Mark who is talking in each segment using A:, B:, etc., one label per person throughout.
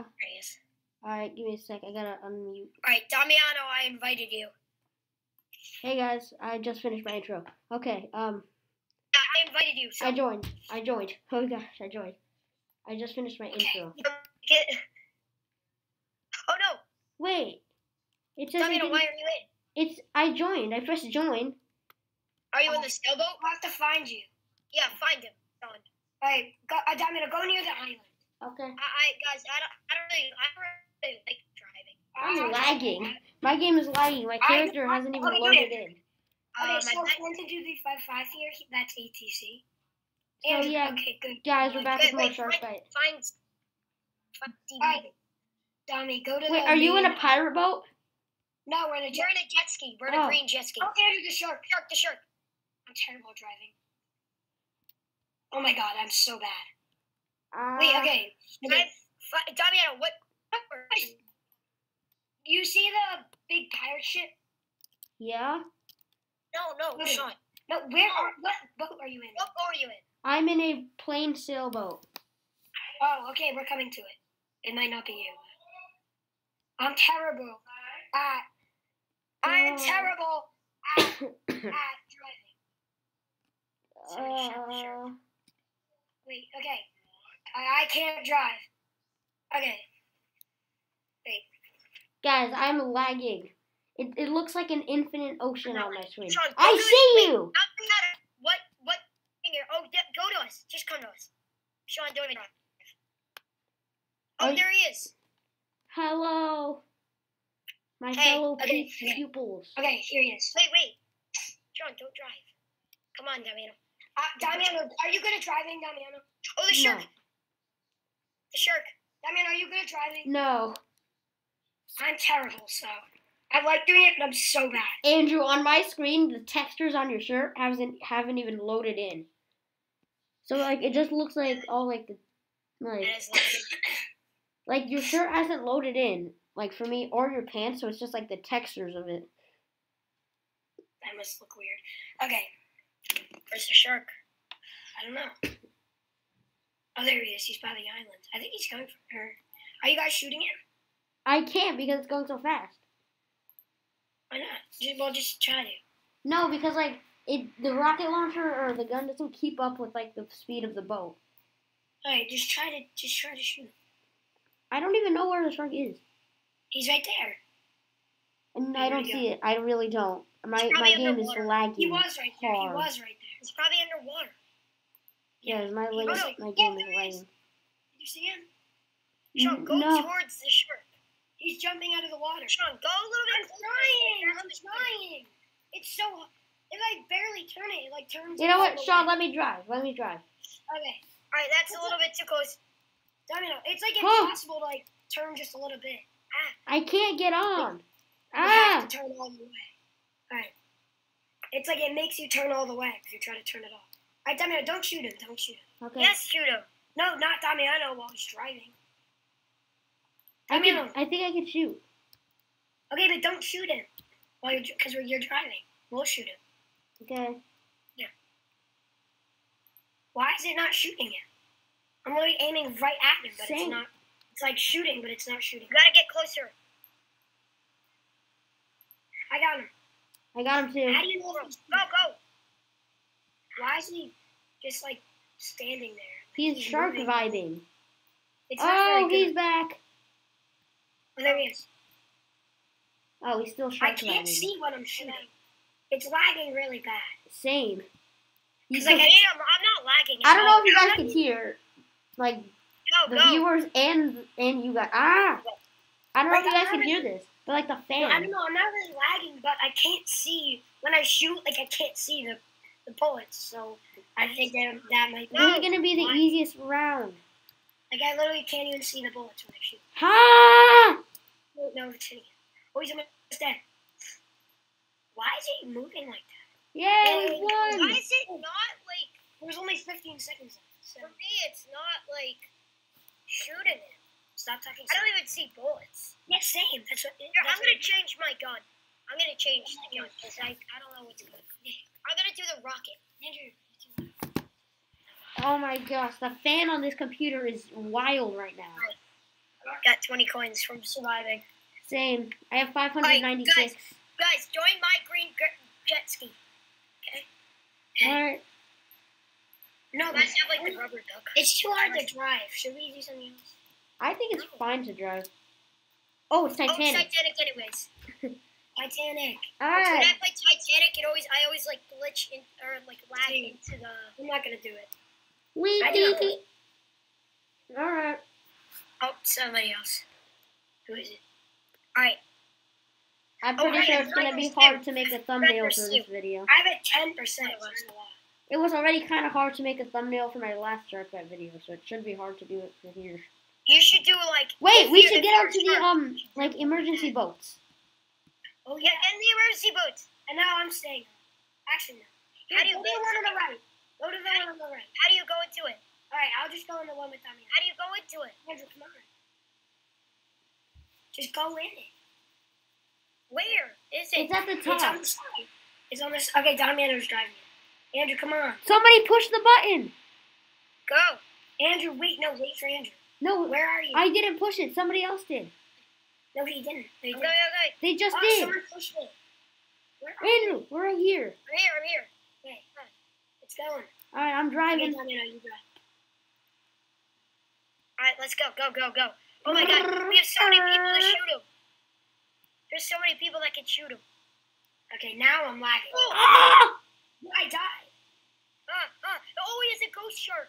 A: Uh,
B: There he is.
A: all right, give me a sec. I gotta unmute.
B: All right, Damiano, I invited you.
A: Hey guys, I just finished my intro. Okay, um,
B: I invited you. So
A: I joined. I joined. Oh gosh, I joined. I just finished my intro.
B: Get... Oh no,
A: Wait, it says
B: Damiano, why are you in?
A: it's. I joined. I pressed join.
B: Are you in the sailboat?
C: I'll have to find you.
B: Yeah, find him.
C: Alright, go, uh, Domino, go near the island.
A: Okay.
B: I, I guys, I don't, I don't really, I don't really like driving.
A: I'm
C: Uh,
A: lagging. My game is lagging. My
C: I-
A: character hasn't even
C: okay,
A: loaded in.
C: Okay,
B: Um,
C: so
B: I,
C: Clinton two three five five here. he- That's ATC.
A: So,
C: And-
A: yeah,
C: Okay, good.
A: Guys, we're back
B: Wait,
A: with more
B: wait,
A: Shark
B: wait.
A: Bite.
B: find, find DB.
C: Alright, go to the
A: Wait,
C: the.
A: are you in a pirate boat?
C: No, we're in a
B: We're
C: jet.
B: in a jet ski. We're in
A: Oh.
B: a green jet ski.
C: Oh, and the shark.
B: Shark, the shark.
C: I'm terrible at driving. Oh my god, I'm so bad.
A: Uh,
C: Wait, okay. Okay.
B: Damiano, what?
C: You see the big pirate ship?
A: Yeah,
B: No, no,
C: Okay.
B: Sean.
C: No, where are what boat are you in?
B: What boat are you in?
A: I'm in a plain sailboat.
C: Oh, okay, we're coming to it. It might not be you. I'm terrible at. I'm
A: Oh.
C: terrible at, at driving. Sorry, shark,
A: Uh,
C: shark. Wait, okay. I, I can't drive. Okay. Wait.
A: Guys, I'm lagging. It, it looks like an infinite ocean on my screen.
B: Sean,
A: I see
B: wait,
A: you.
B: Damiano, what? What? In here? Oh, yeah, go to us. Just come to us. Sean, don't even drive. Oh,
A: Are
B: there he is.
A: Hello, my
B: Hey,
A: fellow
C: okay.
A: pupils.
C: Okay, here he is.
B: Wait, wait. Sean, don't drive. Come on, Damiano.
C: Uh, Damiano, are you good at driving, Damiano?
B: Oh, the shark.
A: No,
B: The shark.
C: Damiano, are you good at driving?
A: no,
C: I'm terrible, so. I like doing it, but I'm so bad.
A: Andrew. On my screen, the textures on your shirt hasn't haven't even loaded in. So like, it just looks like all like the like
B: That is lagging.
A: like your shirt hasn't loaded in like for me or your pants. So it's just like the textures of it.
C: That must look weird. Okay,
B: Where's the shark?
C: I don't know. Oh, there he is. He's by the island. I think he's coming from her. Are you guys shooting him?
A: I can't because it's going so fast.
C: Why not? Just, well, just try to.
A: No, because like it, the rocket launcher or the gun doesn't keep up with like the speed of the boat.
C: All right, just try to, just try to shoot him.
A: I don't even know where the shark is,
C: He's right there.
A: and
C: There
A: I don't see it. I really don't. My my game is lagging.
C: He was right there. He was right there.
B: It's probably underwater.
A: Yeah, my
C: He
A: leg,
C: was-
A: my
C: oh,
A: game
C: there
A: is
C: is.
A: lagging.
C: Did you see him?
B: Sean, go
A: no,
B: towards the shark.
C: He's jumping out of the water.
B: Sean, go a little bit.
C: I'm
B: bit
C: trying. I'm trying. It's so. If I barely turn it, it like turns.
A: you know what, Sean?
C: way.
A: Let me drive. Let me drive.
C: Okay.
B: All right, that's a little bit too close.
C: Domino, it's like
A: Huh.
C: impossible to like turn just a little bit.
A: I can't get on.
C: You
A: Ah,
C: have to turn all the way. Alright. It's like it makes you turn all the way if you try to turn it off. Alright, Domino, don't shoot him. Don't shoot him.
A: okay.
B: Yes, shoot him.
C: No, not Damiano while he's driving.
A: I can. I think I can shoot.
C: Okay, but don't shoot him while you're because you're driving. We'll shoot him.
A: Okay. Yeah.
C: Why is it not shooting him? I'm really aiming right at him, but it's not. It's like shooting, but it's not shooting.
B: You gotta get closer.
C: I got him.
A: I got him too.
C: How do you know?
B: Go, go.
C: Why is he just like standing there? Like,
A: He's shark
C: moving.
A: vibing.
C: It's
A: Oh, he's back.
C: Oh, there he is.
A: Oh, he's still shark vibing.
C: I can't
A: vibing.
C: see what I'm shooting. It's lagging really bad.
A: Same. He's
C: Cause like,
B: I am. I'm not lagging.
A: I don't know if you guys can hear, like
B: Go,
A: the
B: go.
A: viewers and and you guys. Ah, I don't know if you guys can
C: I'm
A: hear this, but like the
C: No, I don't know. I'm not really lagging, but I can't see when I shoot. Like I can't see the the bullets, so I think that that might.
A: This is gonna be the
C: Why?
A: easiest round.
C: Like I literally can't even see the bullets when I shoot.
A: Ha!
C: No, no, it's hitting. Oh, he's almost dead. Why is he moving like that?
A: Yay, we
B: Why is it oh. not like?
C: There's only 15 seconds left. So
B: For me, it's not like shooting him.
C: stop talking.
B: I don't even see bullets.
C: Yeah, same. That's what.
B: Here,
C: that's
B: I'm gonna
C: what-
B: change my gun. I'm gonna change the gun because I, I don't know what's good. I'm gonna do the rocket.
C: Andrew.
A: Oh my gosh, the fan on this computer is wild right now.
B: Got got 20 coins from surviving.
A: Same. I have 596.
B: Guys, guys, join my green jet ski. Okay.
A: Alright.
C: No,
B: You
C: but
B: guys have like the rubber duck.
C: it's too hard to drive. Should we do something else?
A: I think it's fine to drive. Oh, it's Titanic.
B: Oh, it's.
A: Titanic
B: anyways.
C: Titanic.
B: When
A: Alright.
B: I play Titanic, it always I always like glitch in or like lag into the.
C: I'm not gonna do it.
A: We
C: do.
A: Alright.
B: Oh, somebody else. Who is it? All right.
A: I'm
B: Oh,
A: pretty
B: I
A: sure it's gonna be hard to make a thumbnail for this video.
C: I have a ten percent.
A: It was already kind of hard to make a thumbnail for my last Shark Bite video, so it should be hard to do it for here.
B: You should do like.
A: Wait, we should get onto the um like emergency boats.
C: Oh
B: Yeah,
C: yeah.
B: and the emergency boats.
C: And now I'm staying. Actually, no.
B: How do you
C: go to the one on
B: to
C: the right? Go to the one on the right.
B: How do you go into it?
C: All right, I'll just go in the one with Damian.
B: How do you go into it?
C: Andrew, come on. Just go in it.
B: Where is it?
A: It's at the top.
C: It's on the side. It's on this. Okay, Damian's driving it. Andrew, come on.
A: Somebody push the button.
B: Go.
C: Andrew, wait. No, wait for Andrew.
A: No,
C: Where are you?
A: I didn't push it. Somebody else did.
C: No, he didn't. He didn't.
B: go, go.
A: They just
C: oh,
A: did.
C: someone pushed it. Where?
A: Andrew, we're right here.
B: I'm here. I'm here.
C: Okay, it's going.
A: All right, I'm
C: Okay,
A: driving.
C: Damian, you drive.
B: All right, let's go. Go, go, go. Oh my God, we have so many people to shoot him. There's so many people that can shoot him.
C: Okay, now I'm lagging.
B: Oh,
A: Ah!
C: I died.
B: uh, uh. oh, he is a ghost shark.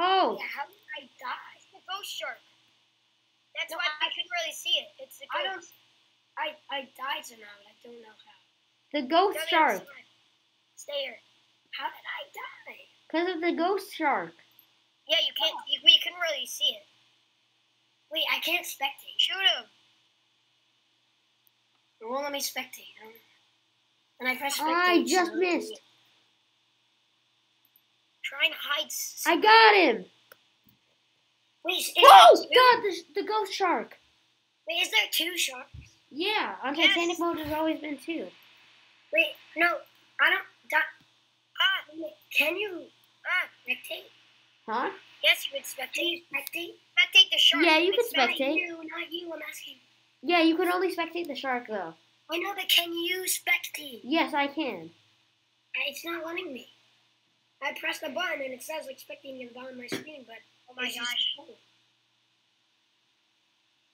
A: Oh,
C: Yeah, how did I die?
B: It's a ghost shark. That's
C: No,
B: why
C: I-
B: I couldn't really see it.
C: I don't. I I died somehow, but I don't know how.
A: the ghost shark.
B: Stay here.
C: How did I die?
A: Because of the ghost shark.
B: Yeah, you can't. You, we couldn't really see it.
C: Wait, I can't spectate.
B: Shoot him.
C: It won't let me spectate. I. And I press spectate.
A: I just
C: it-
A: missed.
B: Try and hide. s-
A: I got him.
C: Wait,
A: Oh God, the, the ghost shark.
C: Wait, is there two sharks?
A: Yeah, on
B: Yes.
A: Titanic mode there's always been two.
C: Wait, no, I don't. That,
B: Ah,
C: can you
B: ah.
C: spectate?
A: Huh?
B: Yes, you would
C: Can
B: spectate.
C: you spectate?
B: Spectate the shark.
A: Yeah, you could spectate.
C: Not you, not you. I'm asking.
A: Yeah, you can only spectate the shark though.
C: I know, but can you spectate?
A: Yes, I can.
C: It's not letting me. I press the button and it says like spectating at the bottom of my screen, but
B: Oh my gosh.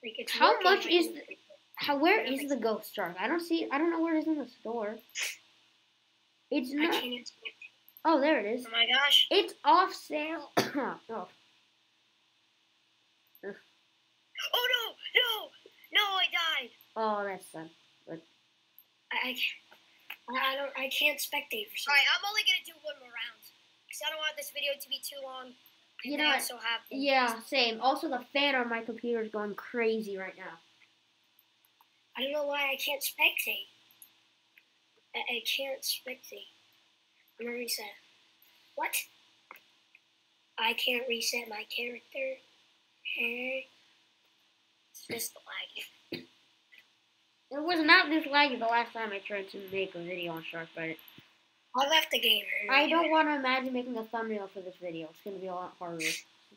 C: Like it's
A: How much is
C: it's-
A: How? Where is the ghost shark? I don't see. I don't know where it is in the store. It's not.
C: spectate.
A: Oh, there it is.
B: Oh my gosh.
A: It's off sale. oh,
B: Oh no, no, no! I died.
A: oh, that's sad.
C: But I, can't- I I don't. I can't spectate for some.
B: All right, I'm only gonna do one more round because I don't want this video to be too long.
A: You know
B: I
A: what?
B: also have.
A: Yeah, same. Also, the fan on my computer is going crazy right now.
C: I don't know why I can't spectate. I, I can't spectate. I'm gonna reset. What? I can't reset my character. Hey.
B: It's just the lag.
A: It was not this laggy the last time I tried to make a video on Shark Bite.
C: I left the game.
A: I don't want to imagine making a thumbnail for this video. It's going to be a lot harder.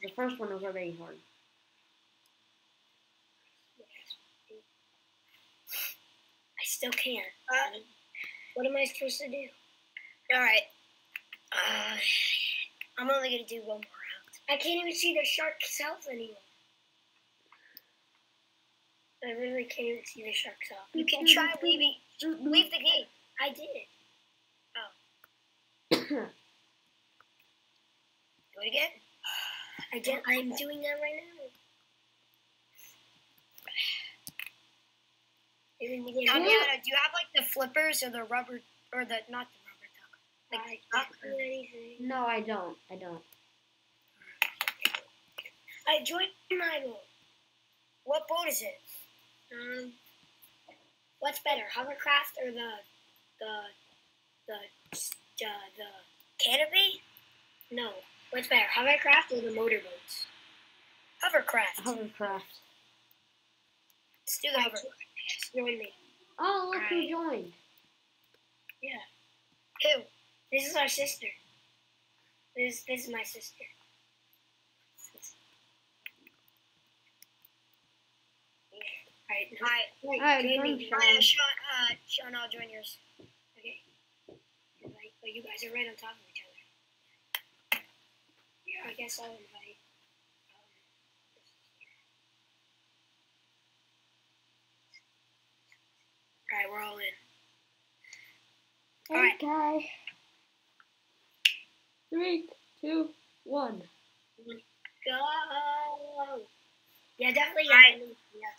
A: The first one was already hard.
C: I still can't. Uh, what am I supposed to do?
B: All right. Uh, I'm only gonna do one more round.
C: I can't even see the shark's health anymore. I really can't even see the shark's health.
B: You can try leaving. Leave the game.
C: I did it.
B: Do it again.
C: I did. I'm doing that right now. Even the game.
B: Damiana, do you have like the flippers or the rubber or the not the rubber duck?
C: I can't do
A: no, I don't. I don't.
C: I joined my boat.
B: What boat is it?
C: Um, what's better, hovercraft or the the the the, the
B: Canopy?
C: no? What's better, hovercraft or the motorboats?
B: Hovercraft.
A: Hovercraft.
B: Let's do the hovercraft.
C: Join me.
A: Oh, look who
B: Alright.
A: joined.
B: Who?
C: This is our sister. This this is my sister.
B: Alright,
A: Alright,
C: join
A: join
C: me.
A: Sean.
B: uh, Sean, uh, Sean, I'll join yours.
C: But you guys are right on top of each other. Yeah, I guess I'll invite. Um, all right, we're all in. Alright.
A: Okay. Three, two, one.
C: Go. Yeah, definitely.
B: Alright.
C: Yeah.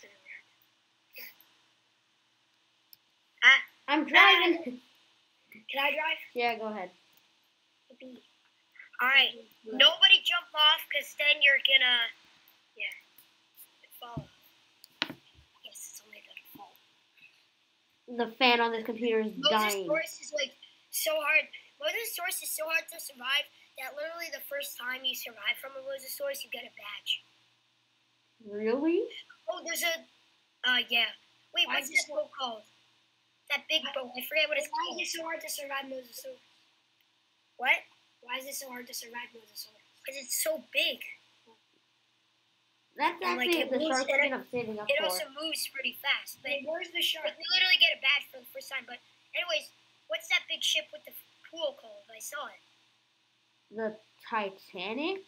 A: I'm driving.
C: Can I drive?
A: yeah, go ahead.
B: Alright, nobody jump off because then you're gonna, yeah, fall. Yes, it's only gonna fall.
A: The fan on this computer is dying.
B: Mosasaurus is like so hard. Mosasaurus is so hard to survive that literally the first time you survive from a Mosasaurus, you get a badge.
A: Really?
B: Oh, there's a, uh, yeah. Wait, what's this boat called? That big boat. I forget what it's
C: Why
B: called.
C: is it so hard to survive Mosasaurus?
B: What?
C: Why is it so hard to survive Mosasaurus?
B: Because it's so big.
A: That's
B: And, like,
A: actually
B: it
A: the
B: moves
A: shark
B: and
A: thing I'm saving up
B: It
A: for.
B: also moves pretty fast. But
C: Wait, where's the shark?
B: Like, you literally get a badge for the first time. But anyways, what's that big ship with the pool called? I saw it.
A: The Titanic?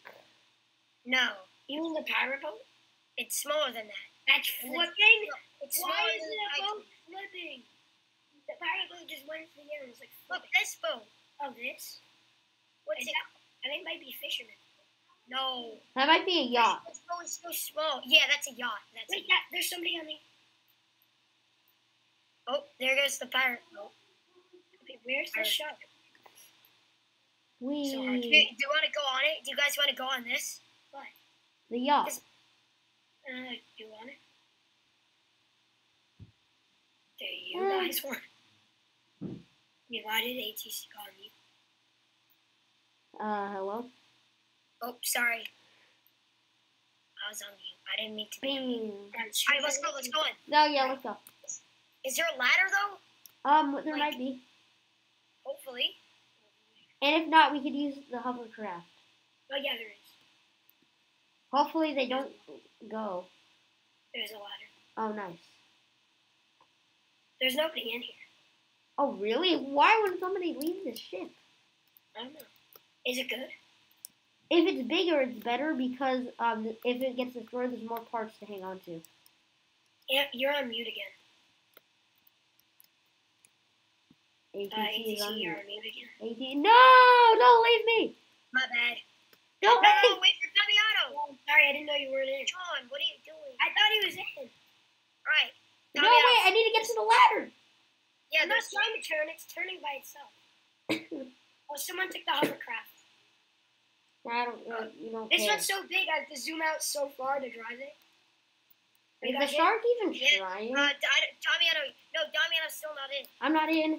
B: No,
C: You mean the pirate boat?
B: it's smaller than that.
C: That's flipping?
B: It's
C: Why
B: smaller
C: is
B: than
C: it
B: the
C: a boat flipping? The pirate boat just went into the air and was like,
B: Look, this boat.
C: Oh, this?
B: What's
C: Is
B: it?
C: that- I think it might be fisherman.
B: No.
A: That might be a yacht.
B: This boat is so small. Yeah, that's a yacht. That's a yacht.
C: that, there's somebody on the.
B: Oh, there goes the pirate boat.
C: Okay, where's the
B: Pirate.
C: shark?
A: We
C: So
B: Do you, do you want to go on it? Do you guys want to go on this? What?
A: The yacht.
C: Uh, do you want it? Do you guys want? Yeah, why did ATC call you?
A: Uh, hello.
B: Oh, sorry. I was on mute. I didn't mean to be. on mute. Alright, let's go. Let's go in.
A: No, yeah, let's go.
B: Is there a ladder though?
A: Um, there
B: Like-
A: might be.
B: Hopefully.
A: And if not, we could use the hovercraft.
C: Oh yeah, there is.
A: Hopefully they don't go.
C: There's a ladder.
A: Oh, nice.
C: There's nobody in here.
A: Oh, really? Why would somebody leave the ship?
C: I don't know. Is it good?
A: If it's bigger, it's better because um, if it gets destroyed, there's more parts to hang on to.
C: Yeah, you're on mute again.
A: ATC
C: Uh,
A: is on
C: you're
A: mute.
C: on mute again.
A: No, don't leave me.
B: My bad.
A: Don't
B: No,
A: leave.
B: wait for.
C: Oh, sorry, I didn't know you weren't in.
B: John, what are you doing?
C: I thought he was in.
B: Right.
A: No, wait, I need to get to the ladder.
B: Yeah,
C: not trying to turn. It's turning by itself. Oh, someone took the hovercraft.
A: I don't, uh, you don't
C: This
A: care.
C: one's so big, I have to zoom out so far to drive it.
A: Is the
C: guys in?
A: shark even
B: Yeah,
A: trying?
B: Uh, Damiano. No, Damiano's still not in.
A: I'm not in.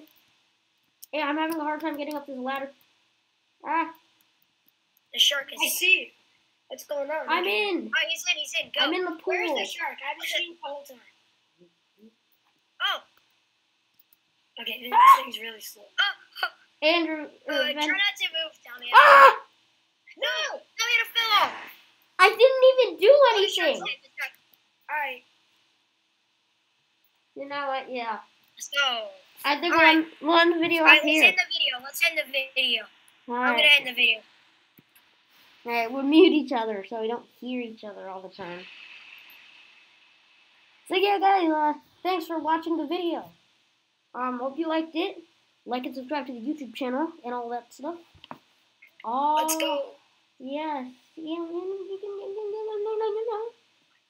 A: Yeah, I'm having a hard time getting up this ladder. Ah,
B: The shark is.
C: I see. What's going on?
A: I'm in.
B: Oh, he's in. He's in. Go.
A: I'm in the pool.
C: Where's the shark? I haven't seen it the whole time.
B: Oh,
C: Okay, this thing's really slow.
A: Andrew.
B: uh,
A: Uh,
B: try not to move, Damiano.
A: ah!
B: No, Damiano fell off.
A: I didn't even do
B: Oh,
A: anything.
C: Alright.
A: You know what? Yeah.
B: Let's go.
A: I think we'll,
B: right.
A: end, we'll end the video
B: All right,
A: up
B: let's end the video. Let's end the video.
A: All
B: I'm gonna end the video.
A: All right. We'll mute each other so we don't hear each other all the time. So yeah, guys. Uh, thanks for watching the video. Um, hope you liked it. Like and subscribe to the YouTube channel and all that stuff. Oh,
B: Let's go.
A: Yes. Yeah,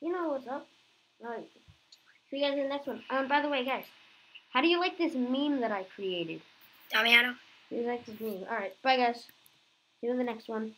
A: you know, what's up. Alright. See you guys in the next one. Um, by the way, guys, how do you like this meme that I created?
B: Damiano.
A: You like this meme? Alright, bye guys. See you in the next one.